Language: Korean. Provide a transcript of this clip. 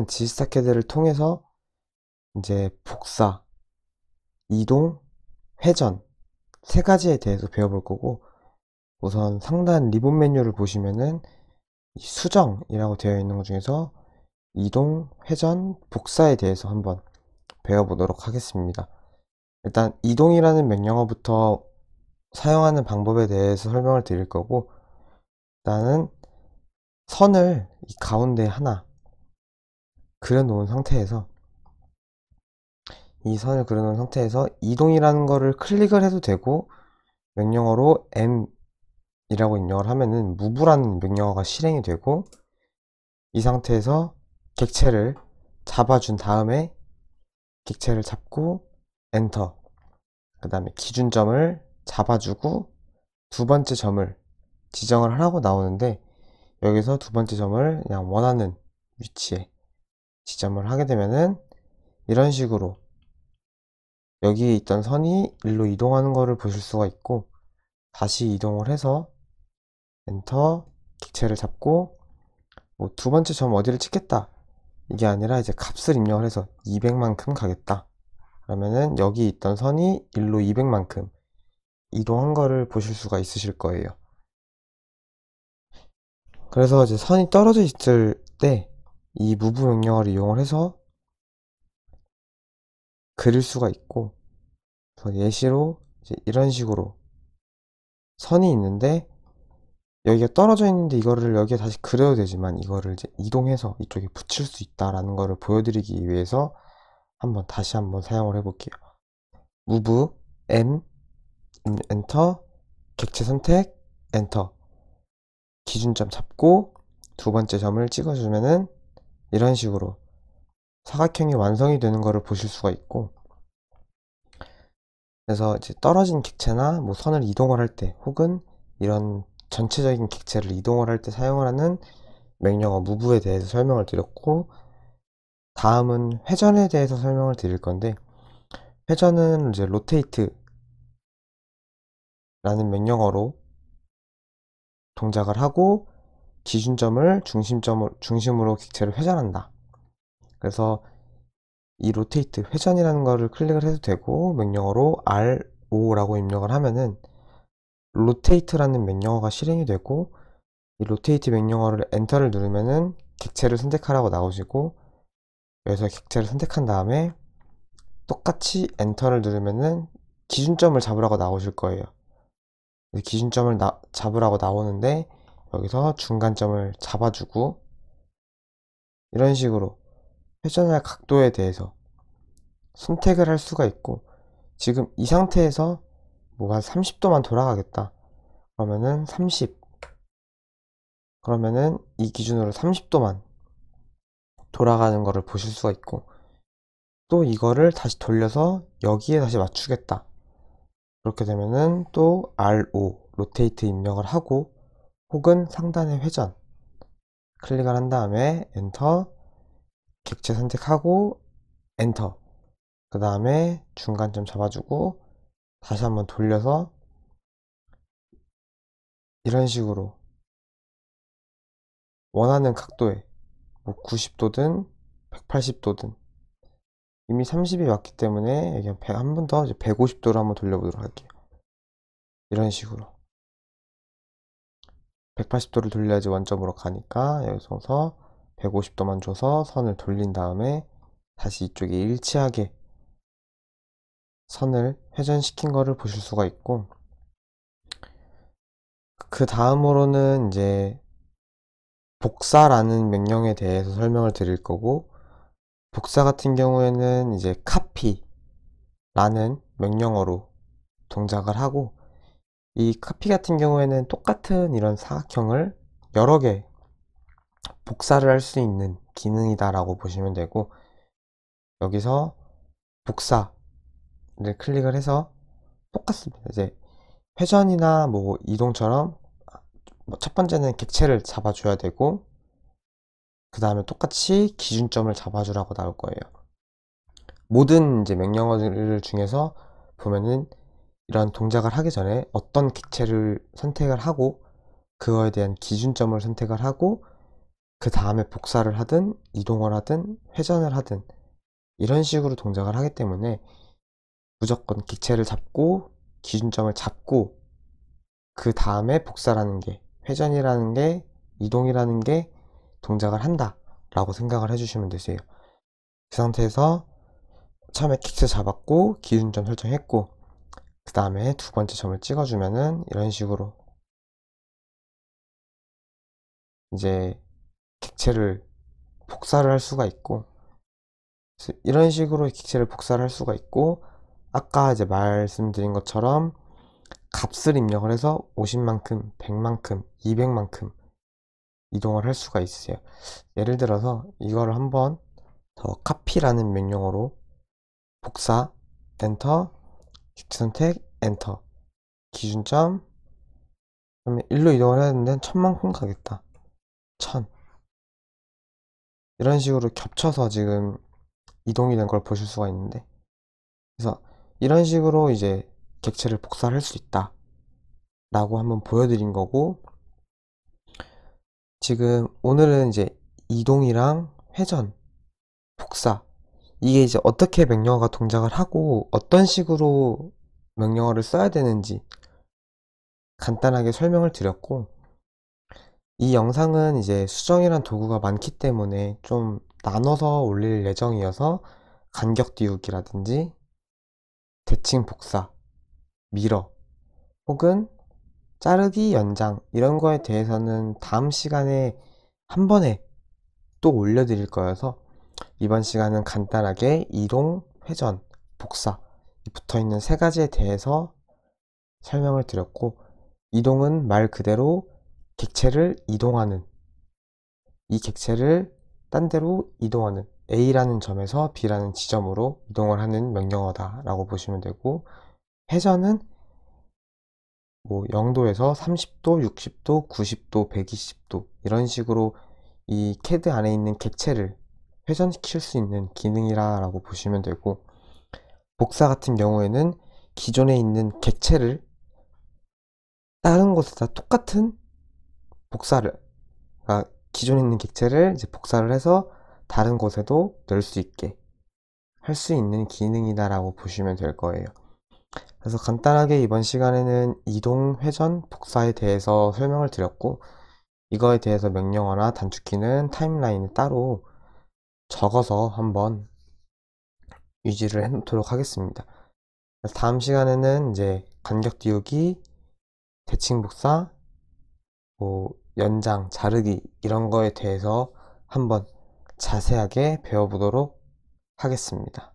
이번에는 지스타캐드를 통해서 이제 복사, 이동, 회전 세 가지에 대해서 배워볼 거고 우선 상단 리본 메뉴를 보시면은 수정이라고 되어 있는 것 중에서 이동, 회전, 복사에 대해서 한번 배워보도록 하겠습니다. 일단 이동이라는 명령어부터 사용하는 방법에 대해서 설명을 드릴 거고 일단은 선을 이 가운데 하나 그려 놓은 상태에서 이 선을 그려 놓은 상태에서 이동이라는 거를 클릭을 해도 되고 명령어로 m 이라고 입력을 하면은 무브라는 명령어가 실행이 되고 이 상태에서 객체를 잡아준 다음에 객체를 잡고 엔터 그 다음에 기준점을 잡아주고 두 번째 점을 지정을 하라고 나오는데 여기서 두 번째 점을 그냥 원하는 위치에 지점을 하게 되면은 이런 식으로 여기에 있던 선이 일로 이동하는 것을 보실 수가 있고 다시 이동을 해서 엔터 객체를 잡고 뭐 두 번째 점 어디를 찍겠다. 이게 아니라 이제 값을 입력을 해서 200만큼 가겠다. 그러면은 여기 있던 선이 일로 200만큼 이동한 거를 보실 수가 있으실 거예요. 그래서 이제 선이 떨어져 있을 때 이 무브 명령어를 이용을 해서 그릴 수가 있고 예시로 이런 식으로 선이 있는데 여기가 떨어져 있는데 이거를 여기에 다시 그려도 되지만 이거를 이제 이동해서 이쪽에 붙일 수 있다라는 거를 보여드리기 위해서 한번 다시 한번 사용을 해볼게요. move m 엔터 객체 선택 엔터 기준점 잡고 두 번째 점을 찍어주면은 이런 식으로 사각형이 완성이 되는 것을 보실 수가 있고 그래서 이제 떨어진 객체나 뭐 선을 이동을 할 때 혹은 이런 전체적인 객체를 이동을 할 때 사용을 하는 명령어 move에 대해서 설명을 드렸고 다음은 회전에 대해서 설명을 드릴 건데 회전은 이제 rotate 라는 명령어로 동작을 하고 기준점을 중심점을 중심으로 객체를 회전한다. 그래서 이 rotate 회전이라는 거를 클릭을 해도 되고 명령어로 RO라고 입력을 하면은 rotate라는 명령어가 실행이 되고 이 rotate 명령어를 엔터를 누르면은 객체를 선택하라고 나오시고 여기서 객체를 선택한 다음에 똑같이 엔터를 누르면은 기준점을 잡으라고 나오실 거예요. 기준점을 나, 잡으라고 나오는데 여기서 중간점을 잡아주고 이런 식으로 회전할 각도에 대해서 선택을 할 수가 있고 지금 이 상태에서 뭐 한 30도만 돌아가겠다. 그러면은 30 그러면은 이 기준으로 30도만 돌아가는 것을 보실 수가 있고 또 이거를 다시 돌려서 여기에 다시 맞추겠다. 그렇게 되면은 또 RO 로테이트 입력을 하고 혹은 상단의 회전. 클릭을 한 다음에 엔터 객체 선택하고 엔터. 그 다음에 중간점 잡아주고 다시 한번 돌려서 이런 식으로. 원하는 각도에. 뭐 90도든 180도든. 이미 30이 왔기 때문에 한번 더 150도로 한번 돌려보도록 할게요. 이런 식으로 180도를 돌려야지 원점으로 가니까 여기서 150도만 줘서 선을 돌린 다음에 다시 이쪽에 일치하게 선을 회전시킨 거를 보실 수가 있고 그 다음으로는 이제 복사라는 명령에 대해서 설명을 드릴 거고 복사 같은 경우에는 이제 copy라는 명령어로 동작을 하고 이 copy 같은 경우에는 똑같은 이런 사각형을 여러 개 복사를 할 수 있는 기능이다 라고 보시면 되고 여기서 복사 를 클릭을 해서 똑같습니다. 이제 회전이나 뭐 이동처럼 뭐첫 번째는 객체를 잡아줘야 되고 그 다음에 똑같이 기준점을 잡아주라고 나올 거예요. 모든 이제 명령어들 중에서 보면은 이런 동작을 하기 전에 어떤 객체를 선택을 하고 그거에 대한 기준점을 선택을 하고 그 다음에 복사를 하든 이동을 하든 회전을 하든 이런 식으로 동작을 하기 때문에 무조건 객체를 잡고 기준점을 잡고 그 다음에 복사라는 게 회전이라는 게 이동이라는 게 동작을 한다 라고 생각을 해주시면 되세요. 그 상태에서 처음에 킥스 잡았고 기준점 설정했고 그 다음에 두 번째 점을 찍어주면은 이런 식으로 이제 객체를 복사를 할 수가 있고 이런 식으로 객체를 복사를 할 수가 있고 아까 이제 말씀드린 것처럼 값을 입력을 해서 50만큼, 100만큼, 200만큼 이동을 할 수가 있으세요. 예를 들어서 이거를 한번 더 카피라는 명령어로 복사, 엔터, 선택, 엔터. 기준점? 그러면 일로 이동을 해야 되는데 천만큼 가겠다. 천. 이런 식으로 겹쳐서 지금 이동이 된 걸 보실 수가 있는데. 그래서 이런 식으로 이제 객체를 복사를 할 수 있다. 라고 한번 보여드린 거고 지금 오늘은 이제 이동이랑 회전, 복사 이게 이제 어떻게 명령어가 동작을 하고 어떤 식으로 명령어를 써야 되는지 간단하게 설명을 드렸고 이 영상은 이제 수정이란 도구가 많기 때문에 좀 나눠서 올릴 예정이어서 간격 띄우기라든지 대칭 복사, 미러 혹은 자르기 연장 이런 거에 대해서는 다음 시간에 한 번에 또 올려드릴 거여서 이번 시간은 간단하게 이동, 회전, 복사 붙어 있는 세 가지에 대해서 설명을 드렸고 이동은 말 그대로 객체를 이동하는 이 객체를 딴 데로 이동하는 A라는 점에서 B라는 지점으로 이동을 하는 명령어다 라고 보시면 되고 회전은 뭐 0도에서 30도, 60도, 90도, 120도 이런 식으로 이 CAD 안에 있는 객체를 회전시킬 수 있는 기능이라 라고 보시면 되고 복사 같은 경우에는 기존에 있는 객체를 다른 곳에다 똑같은 복사를 그러니까 기존에 있는 객체를 이제 복사를 해서 다른 곳에도 넣을 수 있게 할 수 있는 기능이다 라고 보시면 될 거예요. 그래서 간단하게 이번 시간에는 이동, 회전, 복사에 대해서 설명을 드렸고 이거에 대해서 명령어나 단축키는 타임라인에 따로 적어서 한번 유지를 해 놓도록 하겠습니다 다음 시간에는 이제 간격 띄우기, 대칭 복사, 뭐 연장, 자르기 이런 거에 대해서 한번 자세하게 배워보도록 하겠습니다.